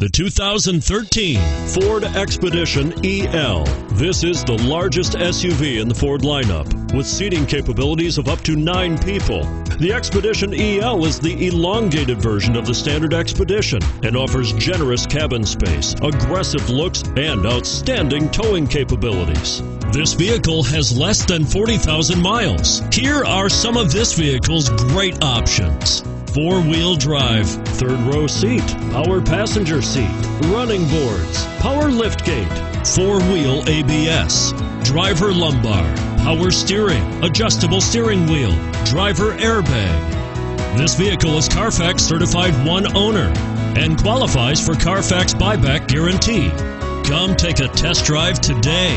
The 2013 Ford Expedition EL. This is the largest SUV in the Ford lineup, with seating capabilities of up to nine people. The Expedition EL is the elongated version of the standard Expedition and offers generous cabin space, aggressive looks, and outstanding towing capabilities. This vehicle has less than 40,000 miles. Here are some of this vehicle's great options four wheel drive, third row seat, power passenger seat, running boards, power lift gate, four wheel ABS, driver lumbar, power steering, adjustable steering wheel, driver airbag. This vehicle is Carfax certified one owner and qualifies for Carfax buyback guarantee. Come take a test drive today.